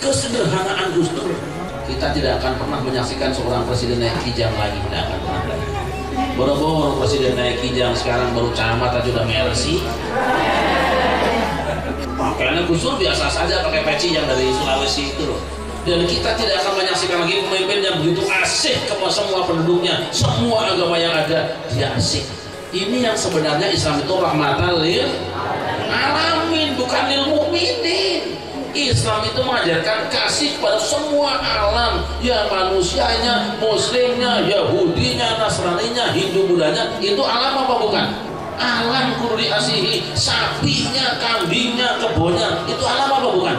kesederhanaan Gus Dur kita tidak akan pernah menyaksikan seorang presiden naik kijang lagi tidak akan pernah lagi. Boro-boro presiden naik kijang sekarang baru camat aja udah mercy pakaiannya Gus Dur biasa saja pakai peci yang dari Sulawesi itu loh. Dan kita tidak akan menyaksikan lagi pemimpin yang begitu asik ke semua penduduknya semua agama yang ada dia asik. Ini yang sebenarnya Islam itu rahmatan lil alamin bukan lil mukminin Islam itu mengajarkan kasih kepada semua alam. Ya manusianya, muslimnya, Yahudinya, Nasraninya, Hindu Budanya. Itu alam apa bukan? alam kudu diasihi sapinya, kambingnya, kebunnya itu alam apa bukan?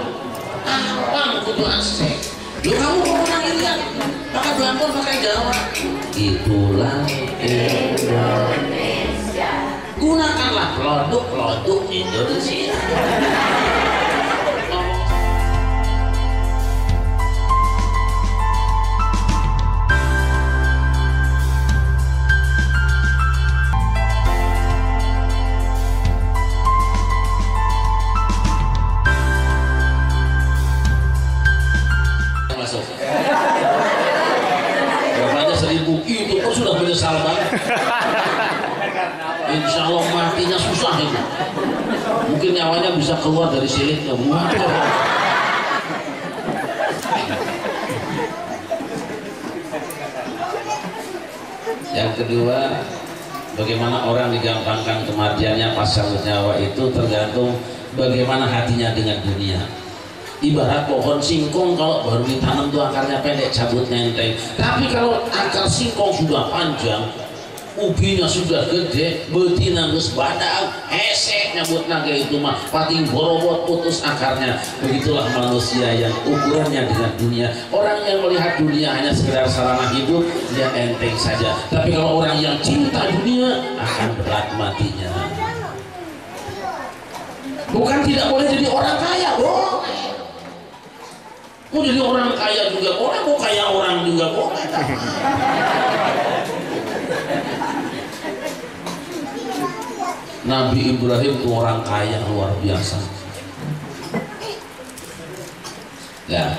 alam kudu asik Lu kamu mau lihat maka belakon pakai Jawa itulah Indonesia. Gunakanlah produk-produk Indonesia insya Allah matinya susah ini. Mungkin nyawanya bisa keluar dari silitnya Waduh. yang kedua bagaimana orang digampangkan kematiannya pas cabut nyawa itu tergantung bagaimana hatinya dengan dunia. Ibarat pohon singkong kalau baru ditanam tuh akarnya pendek cabutnya enteng. Tapi kalau akar singkong sudah panjang ubinya sudah gede betina geus badak hesek nyabut naga itu mah pating borobot putus akarnya. Begitulah manusia yang ukurannya dengan dunia. Orang yang melihat dunia hanya sekedar sarana hidup dia enteng saja. Tapi kalau orang yang cinta dunia akan berat matinya. Bukan tidak boleh jadi orang kaya boleh. Mau jadi orang kaya juga boleh mau kaya orang juga boleh Nabi Ibrahim itu orang kaya luar biasa. Ya.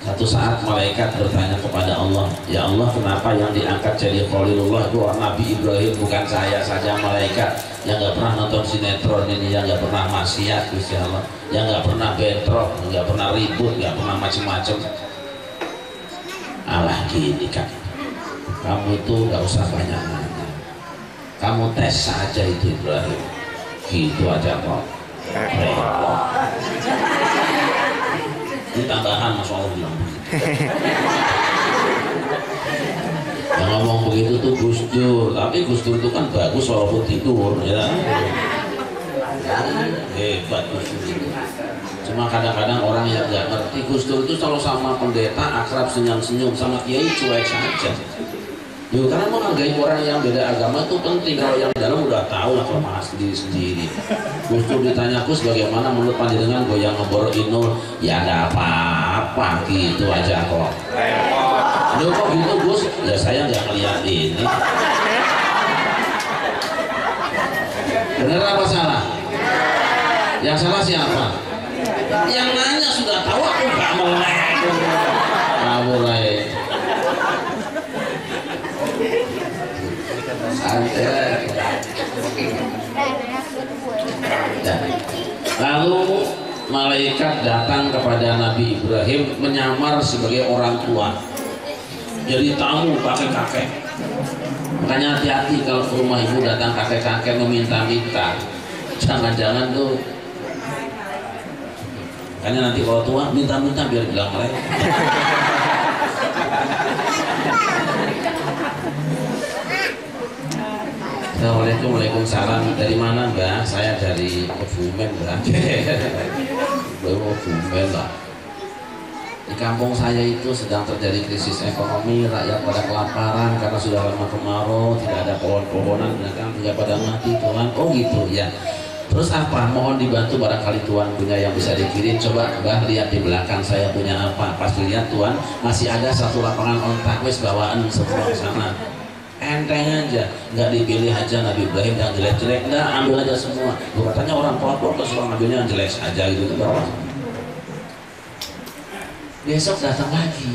Satu saat malaikat bertanya kepada Allah ya Allah kenapa yang diangkat jadi Khalilullah itu orang Nabi Ibrahim bukan saya saja malaikat? Yang nggak pernah nonton sinetron ini yang nggak pernah maksiat Gusti Allah? Yang nggak pernah bentrok nggak pernah ribut nggak pernah macem-macem? Alah gini kan kamu itu nggak usah banyak nanya kamu tes saja itu Ibrahim gitu aja kok. Repot. Ini tambahan Mas Allah bilang yang ngomong begitu tuh Gus Dur. Tapi Gus Dur itu kan bagus walaupun tidur ya. Hebat Gus Dur. Itu cuma kadang-kadang orang yang nggak ngerti Gus Dur itu kalau sama pendeta akrab senyum-senyum sama kiai cuek saja Yo, karena menghargai orang yang beda agama itu penting kalau yang dalam udah tahu lah kelemahan sendiri sendiri. Gus Dur ditanya Gus bagaimana menurut panjenengan goyang ngebor inul ya ada apa-apa gitu aja kok. Lo kok gitu Gus? Ya saya nggak ngeliat ini. Bener apa salah? Yang salah siapa? Yang nanya sudah tahu aku nggak melek. Nah, mulai. Santai. Dan lalu malaikat datang kepada Nabi Ibrahim menyamar sebagai orang tua. Jadi tamu kakek-kakek. Makanya hati-hati kalau ke rumah ibu datang kakek-kakek meminta-minta. Jangan-jangan tuh Makanya nanti kalau tua minta-minta biar bilang mereka. Assalamualaikum Waalaikumsalam. Dari mana mbak? Saya dari Kebumen mbak. Belum Kebumen lah. Di kampung saya itu sedang terjadi krisis ekonomi Rakyat pada kelaparan karena sudah lama kemarau Tidak ada pohon-pohonan Binatang tidak pada mati Tuhan. Oh gitu ya. Terus apa? Mohon dibantu barangkali Tuhan punya yang bisa dikirim. Coba mbak lihat di belakang saya punya apa. Pas dilihat Tuhan masih ada satu lapangan ontak Wes bawaan ke sana enteng aja. Nggak dipilih aja Nabi Ibrahim yang jelek-jelek. Nggak ambil aja semua. Lu katanya orang pondok terus orang ambilnya yang jelek aja gitu ke bawah besok datang lagi.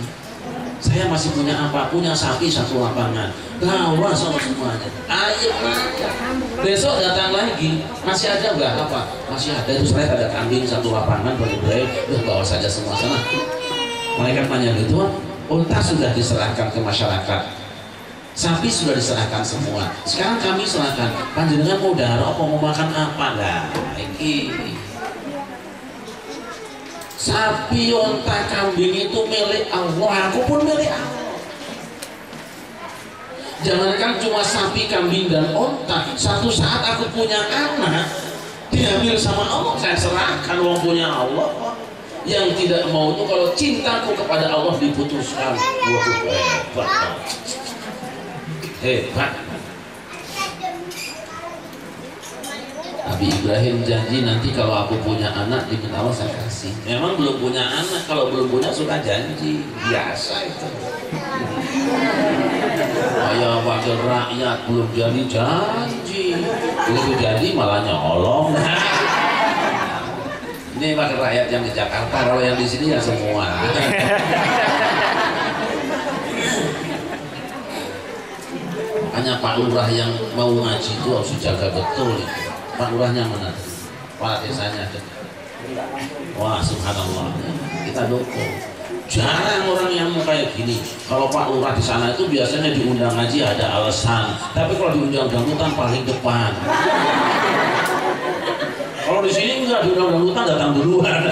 Saya masih punya apa punya sapi satu lapangan. Bawa sama semuanya. Ayo aja besok datang lagi. Masih ada nggak? Apa? Masih ada. Itu saya ada kambing satu lapangan boleh boleh bawa saja semua sana. Mereka tanya gitu unta sudah diserahkan ke masyarakat sapi sudah diserahkan semua. Sekarang kami serahkan. Panjenengan mau darah apa mau makan apa? Lah ini sapi, onta, kambing itu milik Allah. Aku pun milik Allah. Jangankan cuma sapi, kambing, dan onta. Satu saat aku punya anak diambil sama Allah saya serahkan uang punya Allah yang tidak mau itu kalau cintaku kepada Allah diputuskan. Wah hebat hebat. Nabi Ibrahim janji nanti kalau aku punya anak di Allah saya kasih. Memang belum punya anak kalau belum punya suka janji. Biasa itu. Saya wakil rakyat belum jadi janji. Begitu jadi malah nyolong. Ini wakil rakyat yang di Jakarta kalau yang di sini ya semua hanya Pak Lurah yang mau ngaji itu harus dijaga betul Pak Lurahnya mana? Pak desanya ada. Wah subhanallah kita dukung. Jarang orang yang kayak gini. Kalau Pak Lurah di sana itu biasanya diundang ngaji ada alasan. Tapi kalau diundang dangdutan paling depan. Kalau di sini enggak diundang dangdutan datang duluan.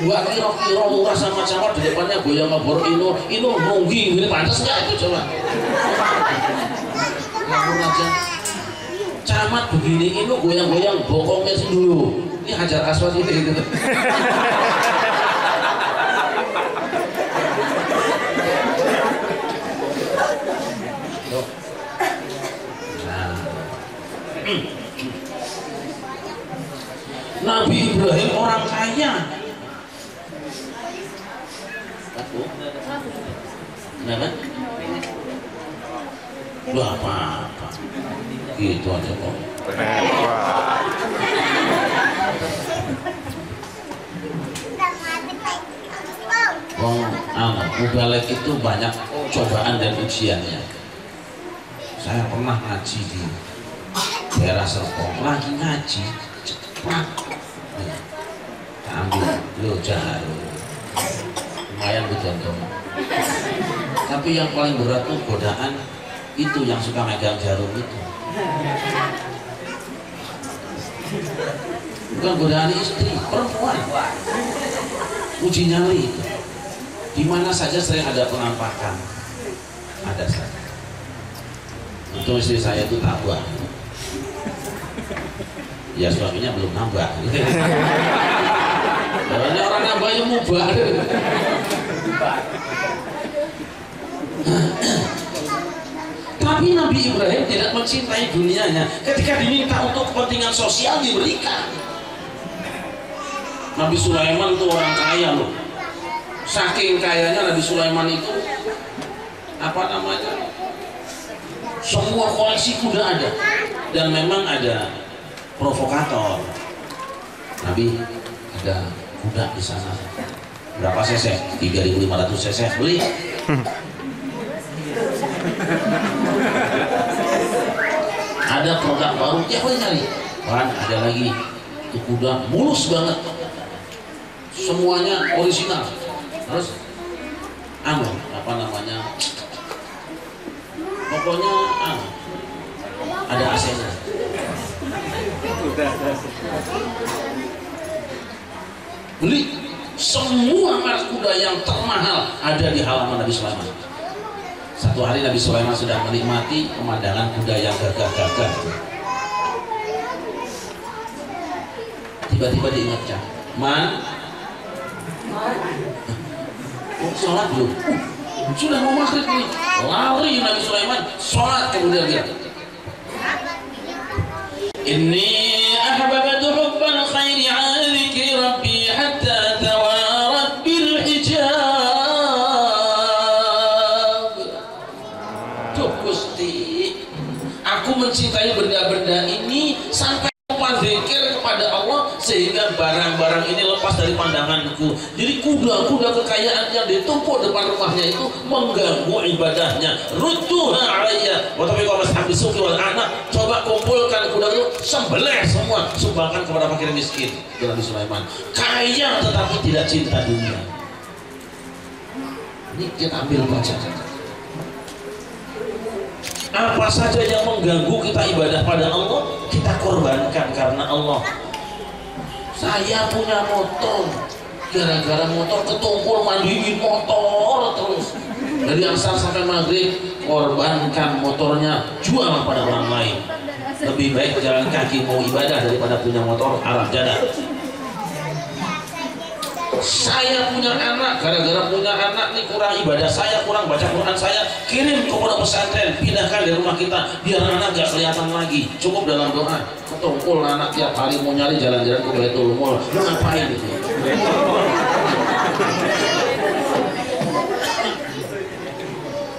Gua kira-kira lurah sama camat di depannya goyang ngebor ino, ino nunggi, ini pantas nggak itu coba? Ngapur aja camat begini ini goyang-goyang bokongnya dulu ini hajar aswad ini gitu nah. Nabi Ibrahim orang kaya kenapa? Lu apa-apa gitu aja kok Wong anu, mubalek itu banyak cobaan dan ujiannya. Saya pernah ngaji di daerah Serpong, lagi ngaji, cepat. Ambil, lo jarum. Lumayan betul Tapi yang paling berat tuh godaan itu yang suka megang jarum itu. Bukan godaan istri perempuan. Uji nyali itu. Di mana saja sering ada penampakan. Ada saja. Untuk istri saya itu tabah ya suaminya belum nambah. Karena orang nambahnya mubah Tapi Nabi Ibrahim tidak mencintai dunianya. Ketika diminta untuk kepentingan sosial diberikan. Nabi Sulaiman itu orang kaya loh. Saking kayanya Nabi Sulaiman itu apa namanya? Semua koleksi kuda ada dan memang ada provokator. Nabi ada kuda di sana. Berapa cc? 3.500 cc beli. baru ya boleh nyari kan ada lagi. Itu kuda mulus banget. Semuanya original terus anu apa namanya? Pokoknya anu ada AC-nya beli semua merek kuda yang termahal ada di halaman Nabi Sulaiman. Satu hari Nabi Sulaiman sudah menikmati pemandangan kuda yang gagah-gagah. Tiba-tiba diingatkan, Man, oh, sholat belum? Uh, sudah mau maghrib nih. Lari Nabi Sulaiman, sholat kemudian dia. Ini lepas dari pandanganku. Jadi kuda-kuda kekayaan yang ditumpuk depan rumahnya itu mengganggu ibadahnya. Rutuha alaiya wa tapi kalau mas suki wal anak coba kumpulkan kuda itu sembelih semua. Sumbangkan kepada fakir miskin itu Nabi Sulaiman. Kaya tetapi tidak cinta dunia. Ini kita ambil baca apa saja yang mengganggu kita ibadah pada Allah kita korbankan karena Allah saya punya motor. Gara-gara motor ketumpul mandiin motor terus. Dari asar sampai maghrib korbankan motornya jual pada orang lain. Lebih baik jalan kaki mau ibadah daripada punya motor arah jadah saya punya anak gara-gara punya anak nih kurang ibadah saya kurang baca Quran saya kirim ke pondok pesantren pindahkan dari rumah kita biar anak gak kelihatan lagi. Cukup dalam doa ketumpul anak tiap hari mau nyari jalan-jalan ke Baitul Mall lu ngapain itu?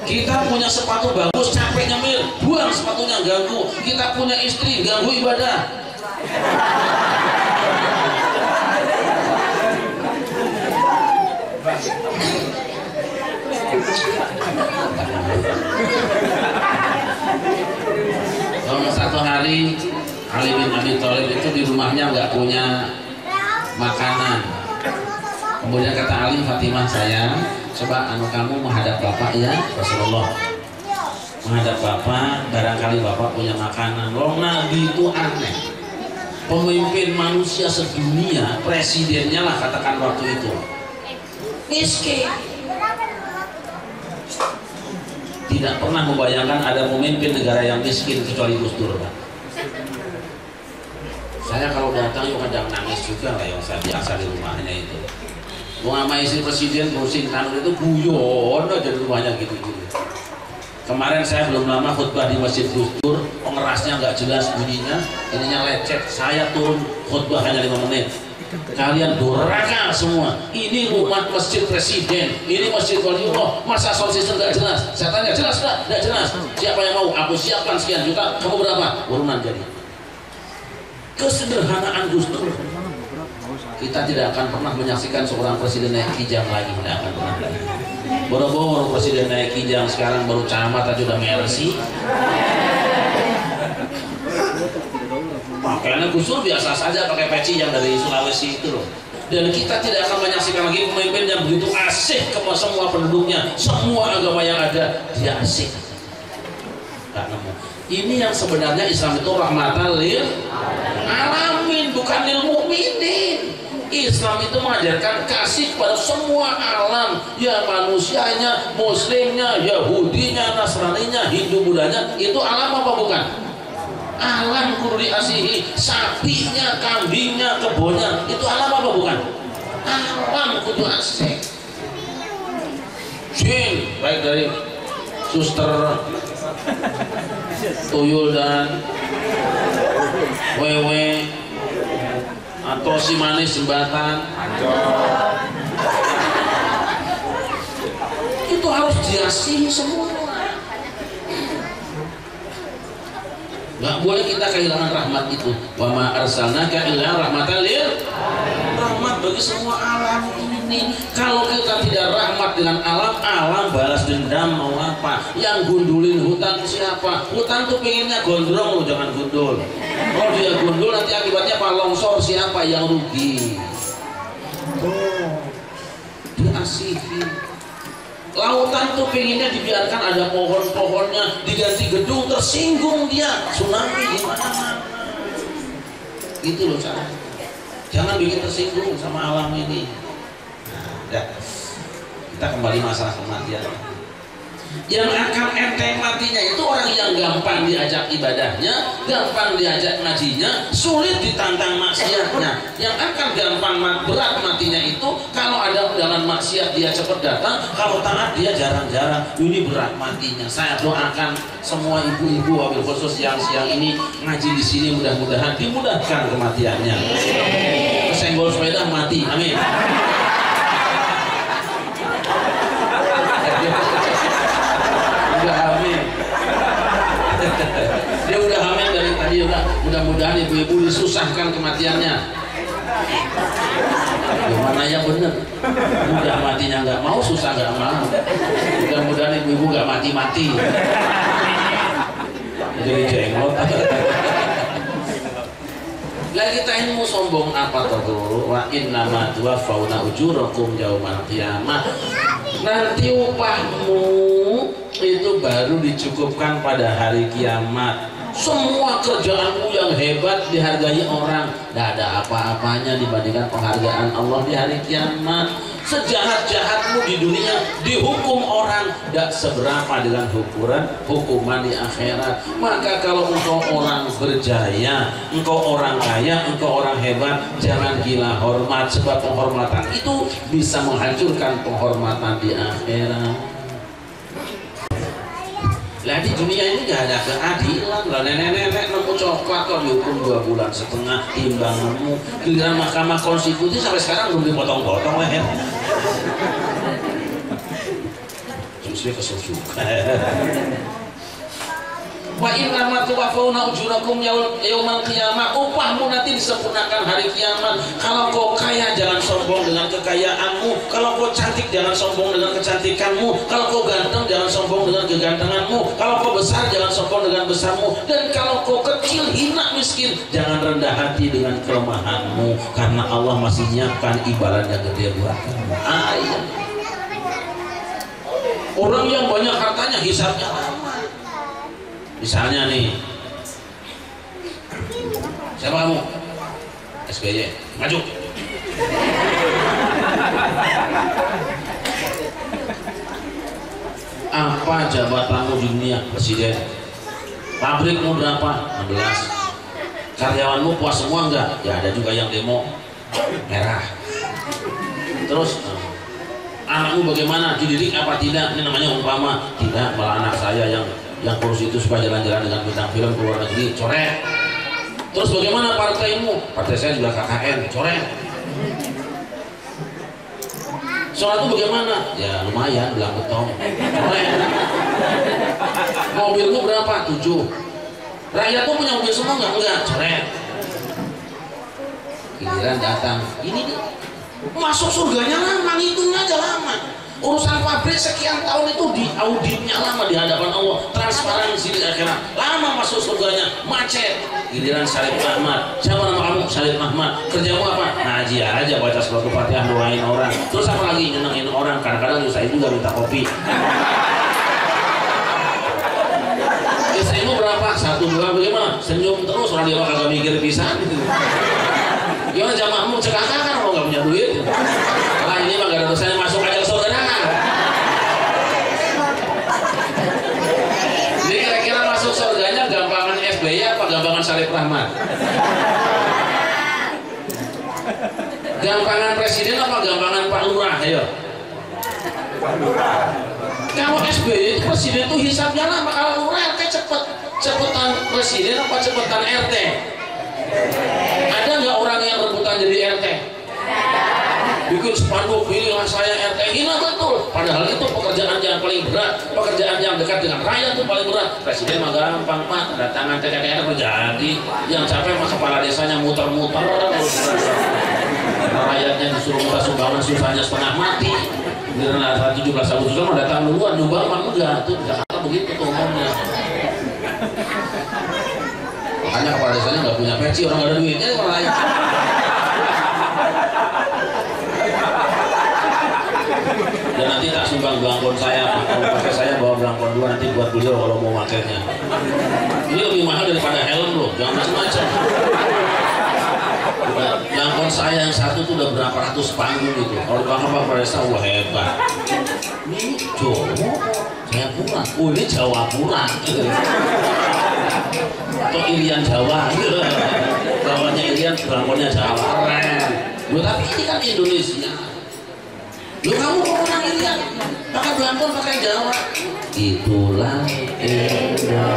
Kita punya sepatu bagus capek nyemil buang sepatunya ganggu. Kita punya istri ganggu ibadah Kalau satu hari Ali bin Abi Thalib itu di rumahnya nggak punya makanan. Kemudian kata Ali Fatimah sayang, coba anu kamu menghadap bapak ya Rasulullah. Menghadap bapak, barangkali bapak punya makanan. Loh Nabi itu aneh. Pemimpin manusia sedunia, presidennya lah katakan waktu itu. Miskin tidak pernah membayangkan ada pemimpin negara yang miskin kecuali Gus Dur Pak. Saya kalau datang yuk kadang nangis juga lah yang saya biasa di rumahnya itu. Mau sama istri presiden pusing tanur itu guyon aja di rumahnya gitu-gitu. Kemarin saya belum lama khutbah di Masjid Gus Dur, pengerasnya nggak jelas bunyinya, ininya lecet. Saya turun khutbah hanya lima menit kalian durhaka semua. Ini rumah masjid presiden. Ini masjid waliullah masa system gak jelas? Saya tanya jelas gak? gak jelas. Siapa yang mau? Aku siapkan sekian juta. Kamu berapa? urunan jadi. Kesederhanaan Dur. Kita tidak akan pernah menyaksikan seorang presiden naik kijang lagi. Tidak akan pernah. Lagi boro-boro presiden naik kijang. Sekarang baru camat aja udah mercy Makanya Gus Dur biasa saja pakai peci yang dari Sulawesi itu loh. Dan kita tidak akan menyaksikan lagi pemimpin yang begitu asik ke semua penduduknya, semua agama yang ada, dia asik. Gak nemu. Ini yang sebenarnya Islam itu rahmatan lil alamin, bukan lil mukminin. Islam itu mengajarkan kasih kepada semua alam ya manusianya, muslimnya, Yahudinya, Nasraninya, Hindu Budanya itu alam apa bukan? Alam kudu diasihi sapinya, kambingnya, kebunnya. Itu alam apa bukan? alam kudu asik jin baik dari suster tuyul dan wewe. Atau si manis jembatan. Itu harus diasihi semua nggak boleh kita kehilangan rahmat itu. Wa ma arsalnaka illa rahmatan lil rahmat bagi semua alam ini. Kalau kita tidak rahmat dengan alam alam balas dendam mau apa? Yang gundulin hutan siapa? Hutan tuh pengennya gondrong loh jangan gundul. Kalau dia gundul nanti akibatnya apa? Longsor siapa? Yang rugi. Oh. Diasihi lautan tuh pengennya dibiarkan ada pohon-pohonnya diganti gedung tersinggung dia. Tsunami di mana-mana gitu loh cara jangan bikin tersinggung sama alam ini. Nah, ya. kita kembali masalah kematian. Yang akan enteng matinya itu orang yang gampang diajak ibadahnya gampang diajak ngajinya sulit ditantang maksiatnya. Yang akan gampang berat matinya itu kalau jalan maksiat dia cepat datang kalau taat dia jarang-jarang. Ini berat matinya. Saya doakan semua ibu-ibu wabil khusus yang siang ini ngaji di sini mudah-mudahan dimudahkan kematiannya. Kesenggol sepeda mati. Amin. Dia udah hamil dari tadi udah. Mudah-mudahan ibu-ibu disusahkan kematiannya mana yang bener? Mudah matinya nggak mau susah nggak mau. Mudah-mudahan ibu-ibu nggak mati-mati. Jadi jenglot lagi tainmu sombong apa tuh wa nama dua fauna ujurakum mati amat. nanti upahmu itu baru dicukupkan pada hari kiamat semua kerjaanmu yang hebat dihargai orang. Tidak ada apa-apanya dibandingkan penghargaan Allah di hari kiamat. Sejahat-jahatmu di dunia dihukum orang. Tidak seberapa dengan hukuman hukuman di akhirat. Maka kalau engkau orang berjaya engkau orang kaya engkau orang hebat jangan gila hormat. Sebab penghormatan itu bisa menghancurkan penghormatan di akhirat lah di dunia ini gak ada keadilan lah. Nenek-nenek nemu coklat kok dihukum dua bulan setengah timbanganmu giliran mahkamah konstitusi sampai sekarang belum dipotong-potong leher Justru kesel juga wa inna ma tuwaffawna ujurakum yaumal qiyamah. Upahmu nanti disempurnakan hari kiamat. Kalau kau kaya jangan sombong dengan kekayaanmu. Kalau kau cantik jangan sombong dengan kecantikanmu. Kalau kau ganteng jangan sombong dengan kegantenganmu. Kalau kau besar jangan sombong dengan besarmu. Dan kalau kau kecil hina miskin jangan rendah hati dengan kelemahanmu. Karena Allah masih nyiapkan ibarat yang gede buat kamu. Orang yang banyak hartanya hisapnya. lama misalnya nih. Siapa kamu? SBY maju. Apa jabatanmu di dunia presiden? Pabrikmu berapa? 16 karyawanmu puas semua enggak? Ya ada juga yang demo. Merah. Terus anakmu bagaimana? Dididik apa tidak? Ini namanya umpama. Tidak malah anak saya yang yang kurus itu supaya jalan-jalan dengan bintang film ke luar negeri coret. Terus bagaimana partaimu? Partai saya juga KKN coret. Sholat itu bagaimana? Ya lumayan belang betong coret. Mobilmu berapa? Tujuh. Rakyatmu punya mobil semua enggak enggak coret. Giliran datang. Ini nih masuk surganya lama ngitungnya aja lama urusan pabrik sekian tahun itu di auditnya lama di hadapan Allah. Transparansi di akhirat. Lama masuk surganya. Macet. Giliran Salib Ahmad. Siapa nama kamu? Salib Ahmad. Kerjamu apa? Ngaji aja baca surat fatihah doain orang. Terus apa lagi? Nyenengin orang. Kadang-kadang saya juga minta kopi. Istrimu berapa? Satu dua bagaimana? Senyum terus orang dia kagak mikir pisan. Gimana jamaahmu? Cekakak kan kalau nggak punya duit lah ini mah gak ada dosa masuk aja ke surga Jadi kira-kira masuk surganya gampangan SBY gampangan Salib Rahmat? Gampangan presiden apa gampangan Pak Lurah? Ayo. Kalau SBY itu presiden itu hisapnya lama, kalau Lurah RT cepet. Cepetan presiden apa cepetan RT? Ada nggak orang yang rebutan jadi RT? Bikin spanduk pilihlah saya RT hina betul. Padahal itu pekerjaan yang paling berat. Pekerjaan yang dekat dengan rakyat itu paling berat. Presiden mah gampang pak. Tanda tangan TKDR terjadi yang capek mah kepala desanya muter-muter. Rakyatnya disuruh minta sumbangan susahnya setengah mati. Karena saat 17 Agustus mah datang duluan nyumbang enggak. Tuh Jakarta begitu tuh umumnya. Makanya kepala desanya nggak punya peci orang nggak ada duitnya orang lain dan nanti tak sumbang belangkon saya. Kalau pakai saya bawa belangkon dua nanti buat beliau kalau mau makainya ini lebih mahal daripada helm loh jangan macam-macam. Belangkon saya yang satu tuh udah berapa ratus panggung gitu kalau bang apa Presa wah hebat. Ini Jawa saya kurang. Oh ini Jawa kurang. Atau Irian Jawa. Bawahnya Irian belangkonnya Jawa. Keren. Tapi ini kan Indonesia Lu kamu kok nangis lihat? Pakai belangkon, pakai Jawa. Itulah Indonesia.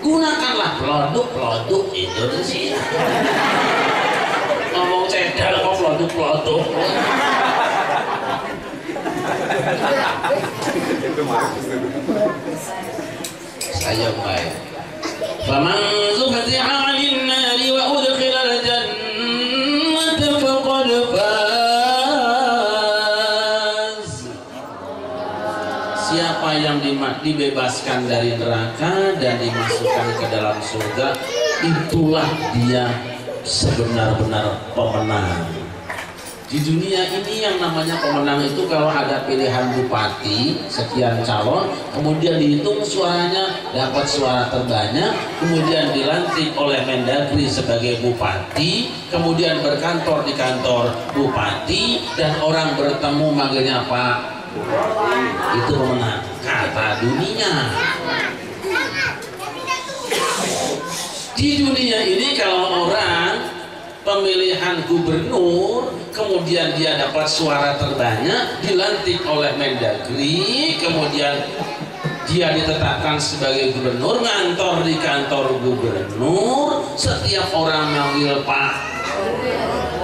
Gunakanlah produk-produk Indonesia. Ngomong cedal kok produk-produk. Saya baik. Faman zuhzi'a 'anil nari wa udkhila siapa yang dibebaskan dari neraka dan dimasukkan ke dalam surga itulah dia sebenar-benar pemenang. Di dunia ini yang namanya pemenang itu kalau ada pilihan bupati sekian calon kemudian dihitung suaranya dapat suara terbanyak kemudian dilantik oleh Mendagri sebagai bupati kemudian berkantor di kantor bupati dan orang bertemu manggilnya Pak itu pemenang kata dunia. Di dunia ini kalau orang pemilihan gubernur kemudian dia dapat suara terbanyak dilantik oleh Mendagri kemudian dia ditetapkan sebagai gubernur ngantor di kantor gubernur setiap orang manggil pak.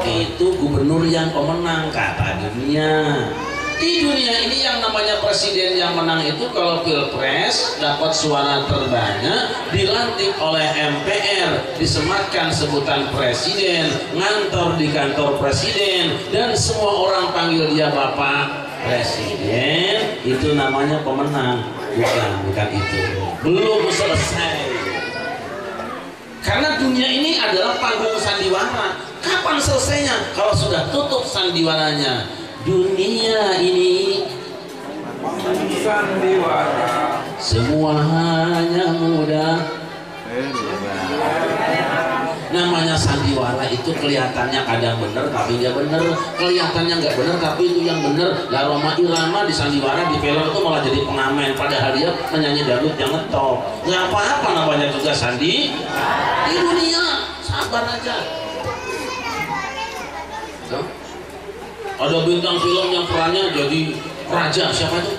Itu gubernur yang pemenang kata dunia di dunia ini yang namanya presiden yang menang itu kalau pilpres dapat suara terbanyak dilantik oleh MPR disematkan sebutan presiden ngantor di kantor presiden dan semua orang panggil dia bapak presiden itu namanya pemenang bukan bukan itu. Belum selesai. Karena dunia ini adalah panggung sandiwara. Kapan selesainya? Kalau sudah tutup sandiwaranya dunia ini semua hanya mudah namanya sandiwara itu kelihatannya kadang benar tapi dia benar kelihatannya nggak benar tapi itu yang benar lah Roma Irama di sandiwara di film itu malah jadi pengamen. Padahal dia menyanyi dangdut yang ngetop. Nggak apa-apa namanya juga sandi. Di dunia sabar aja ada bintang film yang perannya jadi raja siapa tuh